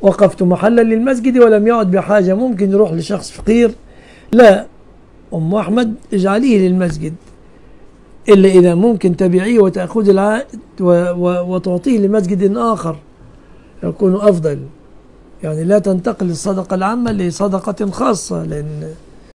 وقفت محلا للمسجد ولم يعد بحاجة ممكن يروح لشخص فقير. لا أم أحمد اجعليه للمسجد. إلا إذا ممكن تبيعيه وتأخذ العائد وتعطيه لمسجد آخر. يكون أفضل. يعني لا تنتقل الصدقة العامة لصدقة خاصة لأن